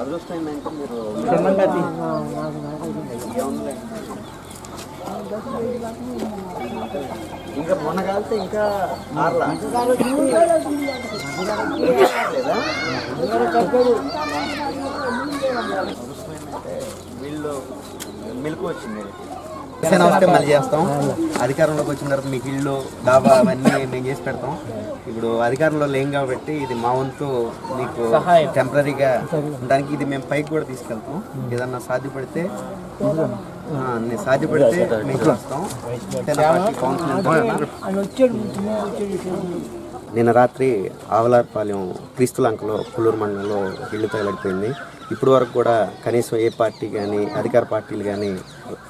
అదృష్టం ఏంటంటే మీరు ఇంకా మొన్న కాలితే ఇంకా ఆర్లా లేదా? వీళ్ళు మిల్క్ వచ్చింది. నమస్తే మళ్ళీ చేస్తాం. అధికారంలోకి వచ్చిన తర్వాత మీకు ఇల్లు డాబా అవన్నీ మేము చేసి పెడతాం. ఇప్పుడు అధికారంలో లేం కాబట్టి ఇది మా వంతు మీకు టెంపరీగా దానికి ఇది మేము పైకి కూడా తీసుకెళ్తాం. ఏదన్నా సాధ్యపడితే ఆ, నేను సాధ్యపడితే మీకు వస్తాం నిన్న రాత్రి ఆవలార్పాలెం క్రీస్తులంకలో పుల్లూరు మండలంలో ఇల్లు తగలడిపోయింది. ఇప్పటి వరకు కూడా కనీసం ఏ పార్టీ కానీ అధికార పార్టీలు కానీ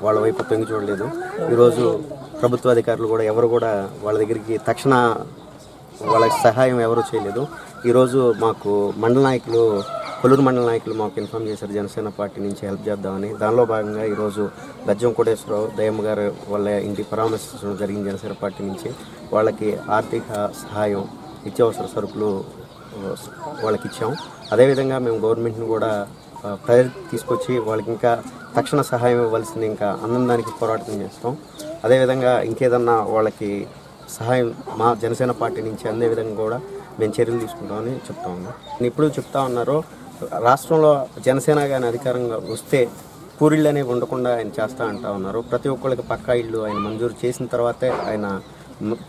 వాళ్ళ వైపు తొంగి చూడలేదు. ఈరోజు ప్రభుత్వ అధికారులు కూడా ఎవరు కూడా వాళ్ళ దగ్గరికి తక్షణ వాళ్ళకి సహాయం ఎవరు చేయలేదు. ఈరోజు మాకు మండల నాయకులు కొల్లూరు మండల నాయకులు మాకు ఇన్ఫామ్ చేశారు. జనసేన పార్టీ నుంచి హెల్ప్ చేద్దామని. దానిలో భాగంగా ఈరోజు గజ్జం కోటేశ్వరరావు దయమ్మ గారు వాళ్ళ ఇంటి పరామర్శించడం జరిగింది జనసేన పార్టీ నుంచి. వాళ్ళకి ఆర్థిక సహాయం నిత్యావసర సరుకులు వాళ్ళకి ఇచ్చాం. అదేవిధంగా మేము గవర్నమెంట్ని కూడా ఆ, ప్రజలు తీసుకొచ్చి వాళ్ళకి ఇంకా తక్షణ సహాయం ఇవ్వాల్సింది ఇంకా ఆనందానికి పోరాటం చేస్తాం. అదేవిధంగా ఇంకేదన్నా వాళ్ళకి సహాయం మా జనసేన పార్టీ నుంచి అందే విధంగా కూడా మేము చర్యలు తీసుకుంటామని చెప్తా ఉన్నాం. నేను ఇప్పుడు చెప్తా ఉన్నారు రాష్ట్రంలో జనసేన కానీ అధికారంగా వస్తే పూరిళ్ళు అనేవి ఉండకుండా ఆయన చేస్తా అంటా ఉన్నారు. ప్రతి ఒక్కళ్ళకి పక్కా ఇల్లు ఆయన మంజూరు చేసిన తర్వాతే ఆయన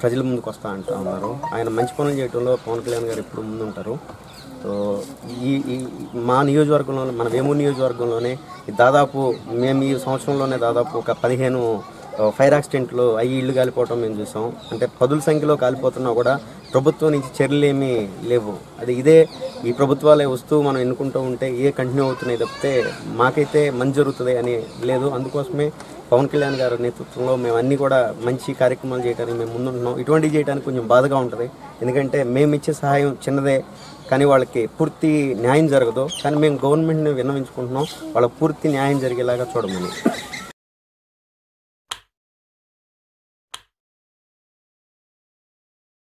ప్రజల ముందుకు వస్తా అంటా ఉన్నారు. ఆయన మంచి పనులు చేయడంలో పవన్ కళ్యాణ్ గారు ఎప్పుడు ముందుంటారు. సో ఈ ఈ మా నియోజకవర్గంలో మన వేమూరు నియోజకవర్గంలోనే దాదాపు మేము ఈ సంవత్సరంలోనే దాదాపు ఒక పదిహేను ఫైర్ యాక్సిడెంట్లు అయ్యి ఇళ్ళు కాలిపోవటం మేము చూసాం. అంటే పదుల సంఖ్యలో కాలిపోతున్నా కూడా ప్రభుత్వం నుంచి చర్యలు ఏమీ లేవు. అది ఇదే ఈ ప్రభుత్వాలే వస్తూ మనం ఎన్నుకుంటూ ఉంటే ఏ కంటిన్యూ అవుతున్నాయి తప్పితే మాకైతే మంచి జరుగుతుంది అని లేదు. అందుకోసమే పవన్ కళ్యాణ్ గారి నేతృత్వంలో మేము అన్నీ కూడా మంచి కార్యక్రమాలు చేయడానికి మేము ముందుంటున్నాం. ఇటువంటివి చేయడానికి కొంచెం బాధగా ఉంటుంది. ఎందుకంటే మేము ఇచ్చే సహాయం చిన్నదే కానీ వాళ్ళకి పూర్తి న్యాయం జరగదు. కానీ మేము గవర్నమెంట్ని విన్నవించుకుంటున్నాం. వాళ్ళకి పూర్తి న్యాయం జరిగేలాగా చూడమని.